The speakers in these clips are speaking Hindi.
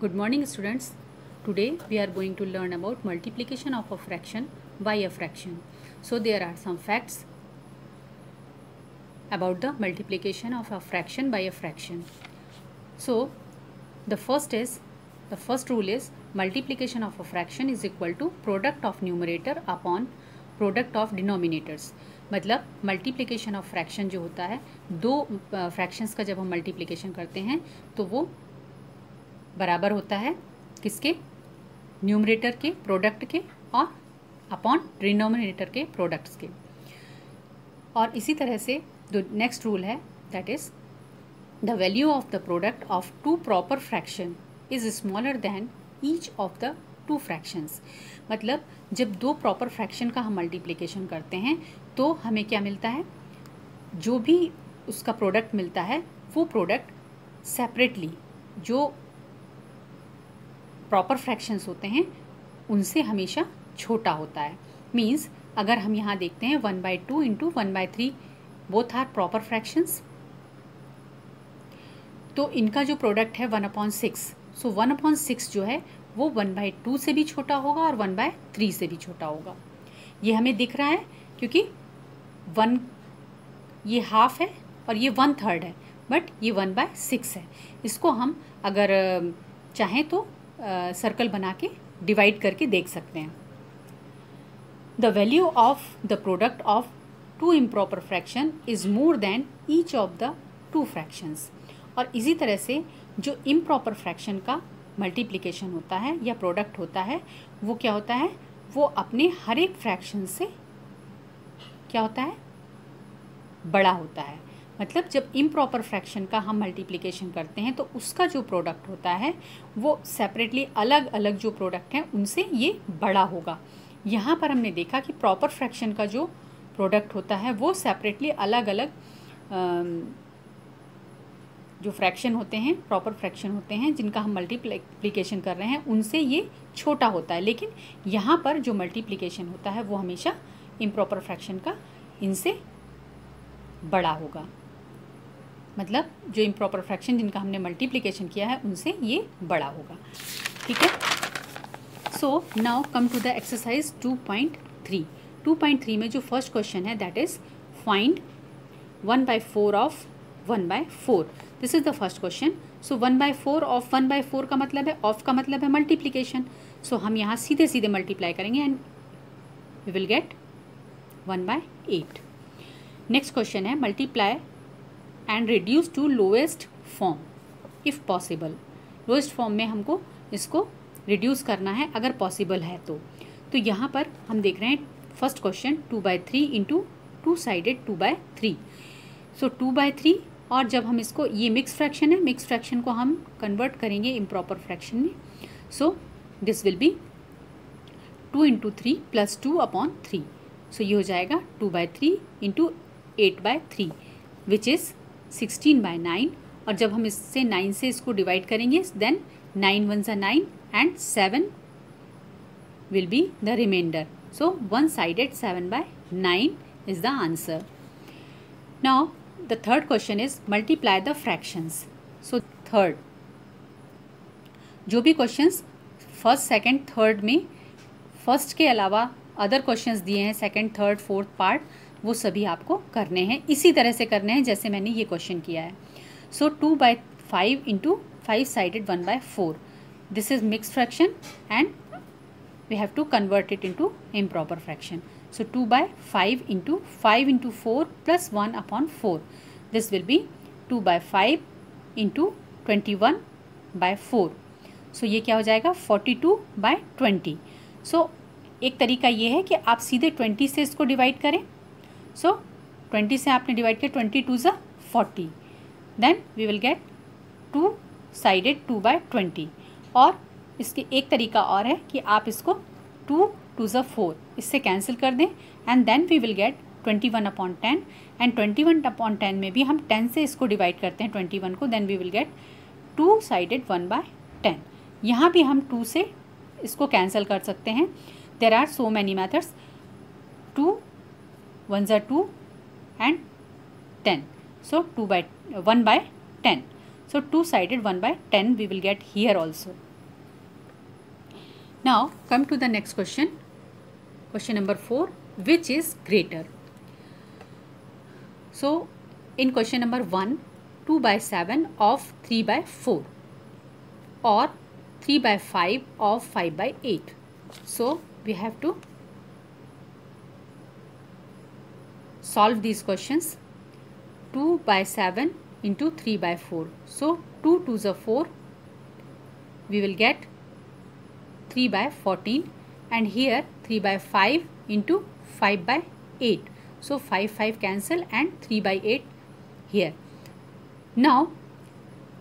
Good morning students. Today we are going to learn about multiplication of a fraction by a fraction. So there are some facts about the multiplication of a fraction by a fraction. So the first is the first rule is multiplication of a fraction is equal to product of numerator upon product of denominators. मतलब मल्टीप्लिकेशन ऑफ़ फ्रैक्शन जो होता है दो फ्रैक्शंस uh, का जब हम मल्टीप्लिकेशन करते हैं तो वो बराबर होता है किसके? न्यूमरेटर के प्रोडक्ट के और अपॉन डिनोमिनेटर के प्रोडक्ट्स के। और इसी तरह से जो नेक्स्ट रूल है that is the value of the product of two proper fraction is smaller than each of the two fractions मतलब जब दो प्रॉपर फ्रैक्शन का हम मल्टीप्लिकेशन करते हैं तो हमें क्या मिलता है? जो भी उसका प्रोडक्ट मिलता है, वो प्रोडक्ट सेपरेटली जो प्रॉपर फ्रैक्शंस होते हैं, उनसे हमेशा छोटा होता है। मीन्स अगर हम यहाँ देखते हैं one by two into one by three both are proper fractions तो इनका जो प्रोडक्ट है one upon six so one upon six जो है, वो वन बाय टू से भी छोटा होगा और वन बाय थ्री से भी छोटा होगा। ये हमें दिख रहा है, क्योंकि वन ये हाफ़ है और ये वन थर्ड है बट ये वन बाय सिक्स है। इसको हम अगर चाहें तो सर्कल बना के डिवाइड करके देख सकते हैं। The value of the product of two improper fraction is more than each of the two fractions और इसी तरह से जो इम्प्रॉपर फ्रैक्शन का मल्टीप्लिकेशन होता है या प्रोडक्ट होता है, वो क्या होता है? वो अपने हर एक फ्रैक्शन से क्या होता है? बड़ा होता है। मतलब जब इम्प्रॉपर फ्रैक्शन का हम मल्टीप्लिकेशन करते हैं तो उसका जो प्रोडक्ट होता है, वो सेपरेटली अलग अलग जो प्रोडक्ट हैं, उनसे ये बड़ा होगा। यहाँ पर हमने देखा कि प्रॉपर फ्रैक्शन का जो प्रोडक्ट होता है, वो सेपरेटली अलग अलग जो फ्रैक्शन होते हैं प्रॉपर फ्रैक्शन होते हैं, जिनका हम मल्टीप्लिकेशन कर रहे हैं, उनसे ये छोटा होता है। लेकिन यहाँ पर जो मल्टीप्लिकेशन होता है, वो हमेशा इम्प्रॉपर फ्रैक्शन का इनसे बड़ा होगा। मतलब जो इम्प्रॉपर फ्रैक्शन जिनका हमने मल्टीप्लीकेशन किया है उनसे ये बड़ा होगा। ठीक है? So now come to the exercise two point three two point three में जो फ़र्स्ट क्वेश्चन है that is find one by four of one by four this is the first question so one by four of one by four का मतलब है ऑफ़ का मतलब है मल्टीप्लीकेशन सो so, हम यहाँ सीधे सीधे मल्टीप्लाई करेंगे and we will get one by eight next question है multiply and reduce to lowest form if possible lowest form में हमको इसको रिड्यूस करना है, अगर पॉसिबल है तो। तो यहाँ पर हम देख रहे हैं first question two by three into two sided two by three so two by three और जब हम इसको, ये मिक्स फ्रैक्शन है मिक्स फ्रैक्शन को हम कन्वर्ट करेंगे इम्प्रॉपर फ्रैक्शन में। So this will be two into three plus two upon three so ये हो जाएगा two by three into eight by three which is sixteen by nine और जब हम इससे नाइन से इसको डिवाइड करेंगे देन नाइन वन ज़ा nine and seven will be the remainder so one sided seven by nine is the answer now the third question is multiply the fractions. So, third. जो भी क्वेश्चंस फ़र्स्ट सेकंड थर्ड में फ़र्स्ट के अलावा अदर क्वेश्चंस दिए हैं सेकंड थर्ड फोर्थ पार्ट वो सभी आपको करने हैं इसी तरह से करने हैं जैसे मैंने ये क्वेश्चन किया है so two by five into five sided one by four this is mix fraction and we have to convert it into improper fraction So 2 by 5 into 5 into 4 plus 1 upon 4. This will be 2 by 5 into 21 by 4. So, ये क्या हो जाएगा 42 by 20. So, एक तरीका ये है कि आप सीधे 20 से इसको डिवाइड करें सो ट्वेंटी से आपने डिवाइड किया ट्वेंटी टू ज़ा forty then we will get two sided two by twenty और इसके एक तरीका और है कि आप इसको टू टू ज़ फोर इससे कैंसिल कर दें and then we will get twenty one upon ten and twenty one upon ten में भी हम टेन से इसको डिवाइड करते हैं ट्वेंटी वन को then we will get two sided one by ten यहाँ भी हम टू से इसको कैंसिल कर सकते हैं. There are so many methods to ones are 2 and 10 so 2 by uh, 1 by 10 so two sided 1 by 10 we will get here also. Now come to the next question. Question number 4 which is greater? So in question number 1 2 by 7 of 3 by 4 or 3 by 5 of 5 by 8 so we have to solve these questions. 2 by 7 into 3 by 4 so 2 to the 4 we will get 3 by 14 and here 3 by 5 into 5 by 8 so 5 5 cancel and 3 by 8 here. Now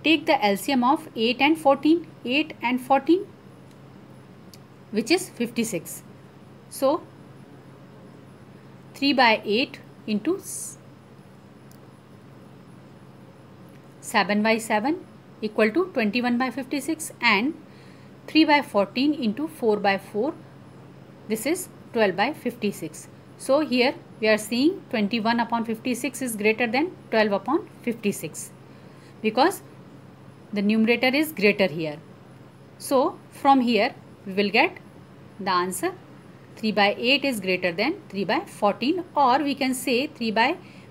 take the LCM of 8 and 14 8 and 14 which is 56 so 3 by 8 into 7 by 7 equal to 21 by 56 and 3 by 14 into 4 by 4 this is 12 by 56 so here we are seeing 21 upon 56 is greater than 12 upon 56 because the numerator is greater here. So from here we will get the answer 3 by 8 is greater than 3 by 14 or we can say 3 by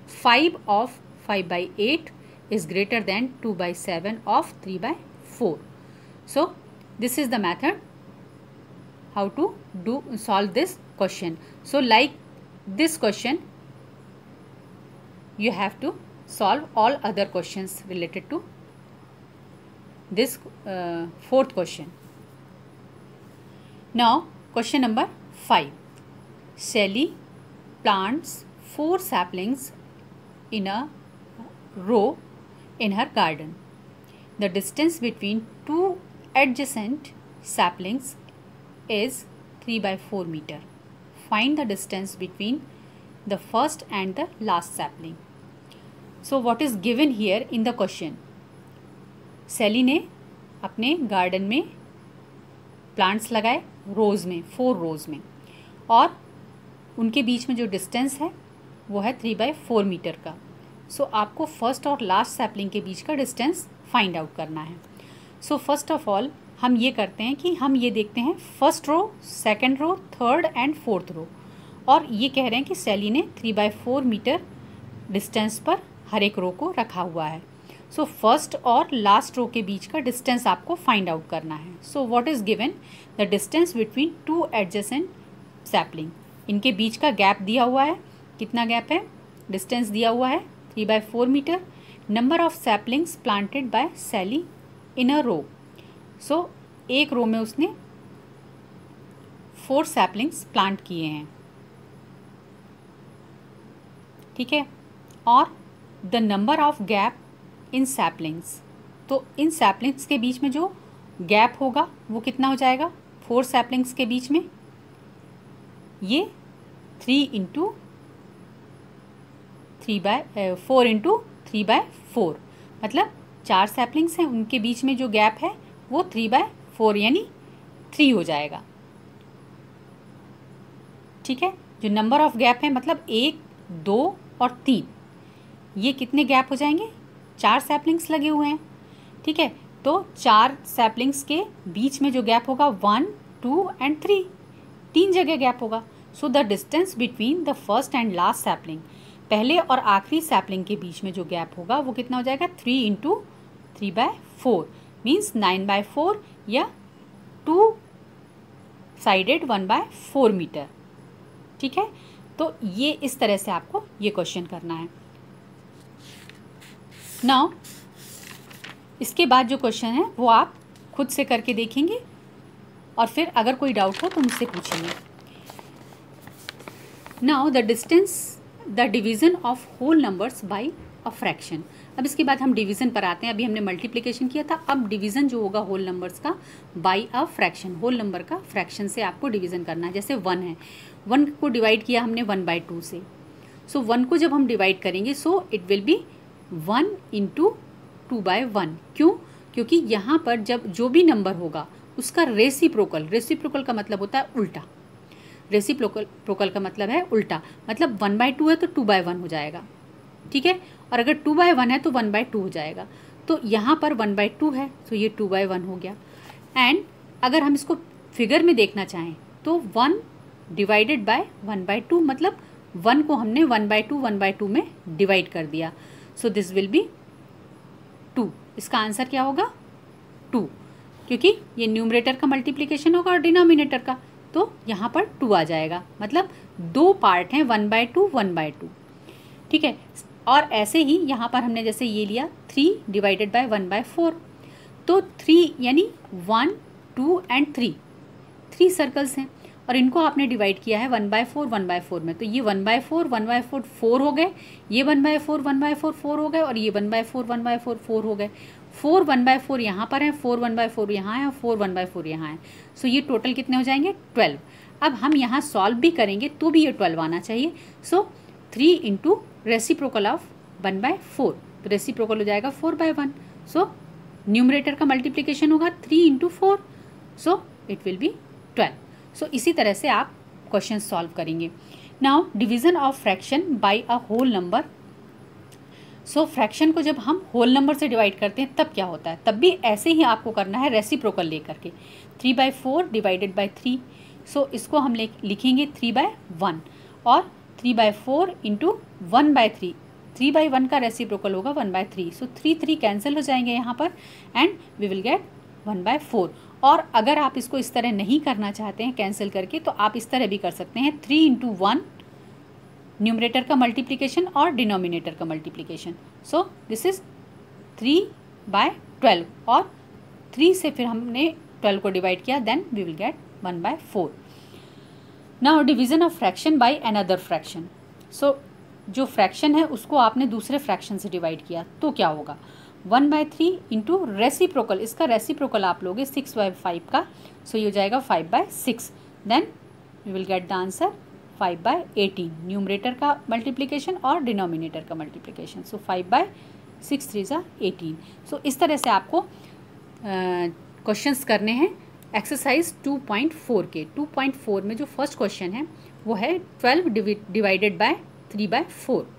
5 of 5 by 8 is greater than 2 by 7 of 3 by 4. So this is the method how to do solve this question. So like this question you have to solve all other questions related to this uh, fourth question. Now question number five Sally plants four saplings in a row in her garden the distance between two adjacent saplings is three by four metre find the distance between the first and the last sapling so what is given here in the question Sally ने अपने गार्डन में प्लांट्स लगाए रोज में फोर रोज में। और उनके बीच में जो डिस्टेंस है वो है थ्री बाई फोर मीटर का। सो so, आपको फ़र्स्ट और लास्ट सैपलिंग के बीच का डिस्टेंस फाइंड आउट करना है। सो फ़र्स्ट ऑफ़ ऑल हम ये करते हैं कि हम ये देखते हैं first row second row third and fourth row और ये कह रहे हैं कि सैली ने three by four metre distance पर हर एक रो को रखा हुआ है। सो फ़र्स्ट और लास्ट रो के बीच का डिस्टेंस आपको फाइंड आउट करना है। So what is given the distance between two adjacent sapling. इनके बीच का गैप दिया हुआ है। कितना गैप है? डिस्टेंस दिया हुआ है। Three by four metre. Number of saplings planted by Sally in a row. So, एक रो में उसने फोर सैपलिंग्स प्लांट किए हैं। ठीक है? और the number of gap in saplings. तो इन सैपलिंग्स के बीच में जो गैप होगा, वो कितना हो जाएगा? फोर सैपलिंग्स के बीच में। ये three into three by four into three by four मतलब चार सैपलिंग्स हैं, उनके बीच में जो गैप है, वो थ्री बाय फोर यानी थ्री हो जाएगा। ठीक है? जो नंबर ऑफ़ गैप है मतलब एक, दो और तीन। ये कितने गैप हो जाएँगे? चार सैपलिंग्स लगे हुए हैं। ठीक है? तो चार सैपलिंग्स के बीच में जो गैप होगा वन टू एंड थ्री तीन जगह गैप होगा। So the distance between the first and last sapling पहले और आखिरी सैपलिंग के बीच में जो गैप होगा, वो कितना हो जाएगा? Three into three by four means nine by four या two sided one by four metre ठीक है? तो ये इस तरह से आपको ये क्वेश्चन करना है। नाउ इसके बाद जो क्वेश्चन है, वो आप खुद से करके देखेंगे। और फिर अगर कोई डाउट हो तो मुझसे पूछेंगे। Now the distance the division of whole numbers by a fraction अब इसके बाद हम डिवीज़न पर आते हैं। अभी हमने मल्टीप्लिकेशन किया था। अब डिवीज़न जो होगा होल नंबर्स का by a fraction whole number का फ्रैक्शन से आपको डिवीज़न करना है। जैसे वन है। वन को डिवाइड किया हमने वन बाई टू से। सो so, वन को जब हम डिवाइड करेंगे so it will be one into two by one क्यों? क्योंकि यहाँ पर जब जो भी नंबर होगा उसका रेसिप्रोकल रेसिप्रोकल का मतलब होता है उल्टा। रेसिप्रोकल प्रोकल का मतलब है उल्टा। मतलब वन बाय टू है तो टू बाय वन हो जाएगा। ठीक है? और अगर टू बाय वन है तो वन बाय टू हो जाएगा। तो यहाँ पर वन बाई टू है तो ये टू बाई वन हो गया। एंड अगर हम इसको फिगर में देखना चाहें तो one divided by one by two मतलब वन को हमने one by two one by two में डिवाइड कर दिया। So this will be two इसका आंसर क्या होगा? टू क्योंकि ये न्यूमरेटर का मल्टीप्लीकेशन होगा और डिनोमिनेटर का तो यहाँ पर टू आ जाएगा मतलब दो पार्ट हैं one by two one by two ठीक है और ऐसे ही यहाँ पर हमने जैसे ये लिया three divided by one by four तो थ्री यानी one two and three three circles हैं और इनको आपने डिवाइड किया है one by four one by four में तो ये one by four one by four four हो गए ये one by four one by four four हो गए और ये one by four one by four four हो गए फोर वन बाय फोर यहाँ पर है, फोर वन बाय फोर यहाँ है और फोर वन बाय फोर यहाँ है। सो ये टोटल कितने हो जाएँगे? ट्वेल्व अब हम यहाँ सॉल्व भी करेंगे तो भी ये ट्वेल्व आना चाहिए। So three into reciprocal of one by four तो रेसिप्रोकल हो जाएगा four by one so numerator का मल्टीप्लीकेशन होगा three into four so it will be twelve so इसी तरह से आप क्वेश्चन सॉल्व करेंगे। Now division of fraction by a whole number so so, fraction को जब हम होल नंबर से डिवाइड करते हैं तब क्या होता है? तब भी ऐसे ही आपको करना है रेसिप्रोकल लेकर के। Three by four divided by three so इसको हम लिखेंगे थ्री बाय वन और three by four into one by three three by one का रेसिप्रोकल होगा one by three so three three cancel हो जाएँगे यहाँ पर and we will get one by four और अगर आप इसको इस तरह नहीं करना चाहते हैं कैंसिल करके तो आप इस तरह भी कर सकते हैं. थ्री इंटू वन न्यूमरेटर का मल्टीप्लीकेशन और डिनोमिनेटर का multiplication so this is three by twelve और थ्री से फिर हमने ट्वेल्व को डिवाइड किया then we will get one by four now division of fraction by another fraction so जो फ्रैक्शन है, उसको आपने दूसरे फ्रैक्शन से डिवाइड किया तो क्या होगा? One by three into reciprocal इसका रेसिप्रोकल आप लोगे सिक्स बाय फाइव का सो so ये हो जाएगा five by six then we will get the answer five by eighteen numerator का मल्टीप्लीकेशन और डिनोमिनेटर का multiplication so five by six three ज़ा एटीन सो इस तरह से आपको क्वेश्चंस करने हैं. एक्सरसाइज टू पॉइंट फोर के. टू पॉइंट फोर में जो फ़र्स्ट क्वेश्चन है, वो है twelve divided by three by four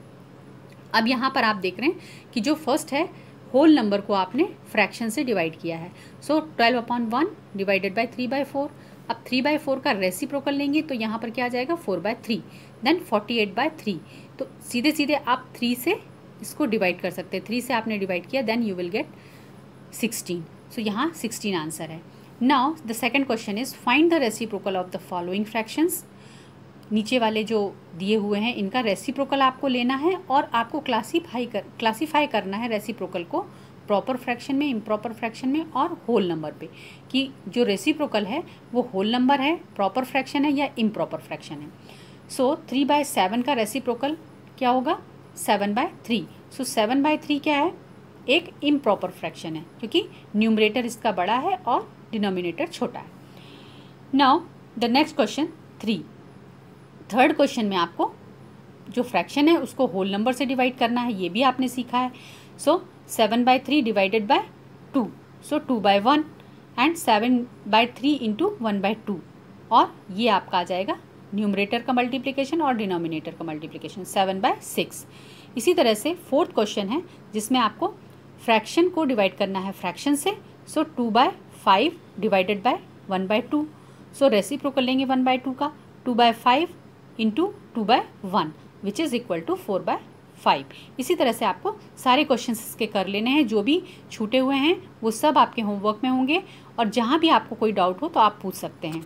अब यहाँ पर आप देख रहे हैं कि जो फ़र्स्ट है होल नंबर को आपने फ्रैक्शन से डिवाइड किया है. So twelve upon one divided by three by four अब थ्री बाय फोर का रेसिप्रोकल लेंगे तो यहाँ पर क्या आ जाएगा? Four by three then forty eight by three तो सीधे सीधे आप थ्री से इसको डिवाइड कर सकते हैं। थ्री से आपने डिवाइड किया then you will get sixteen so यहाँ सिक्सटीन आंसर है। Now the second question is find the reciprocal of the following fractions नीचे वाले जो दिए हुए हैं, इनका रेसिप्रोकल आपको लेना है और आपको क्लासीफाई कर क्लासीफाई करना है रेसिप्रोकल को। प्रॉपर फ्रैक्शन में इम्प्रॉपर फ्रैक्शन में और होल नंबर पे कि जो रेसिप्रोकल है, वो होल नंबर है प्रॉपर फ्रैक्शन है या इम्प्रॉपर फ्रैक्शन है। सो थ्री बाय सेवन का रेसिप्रोकल क्या होगा? Seven by three so seven by three क्या है? एक इम्प्रॉपर फ्रैक्शन है, क्योंकि न्यूमरेटर इसका बड़ा है और डिनोमिनेटर छोटा है। Now the next question three third question में आपको जो फ्रैक्शन है, उसको होल नंबर से डिवाइड करना है, ये भी आपने सीखा है। So seven by three divided by two. So two by one and seven by three into one by two और ये आपका आ जाएगा न्यूमरेटर का मल्टीप्लिकेशन और डिनोमिनेटर का मल्टीप्लिकेशन सेवन बाय सिक्स इसी तरह से फोर्थ क्वेश्चन है, जिसमें आपको फ्रैक्शन को डिवाइड करना है फ्रैक्शन से। So two by five divided by one by two so reciprocal लेंगे वन बाय टू का। Two by five into two by one which is equal to four by five इसी तरह से आपको सारे क्वेश्चन इसके कर लेने हैं, जो भी छूटे हुए हैं, वो सब आपके होमवर्क में होंगे और जहाँ भी आपको कोई डाउट हो तो आप पूछ सकते हैं।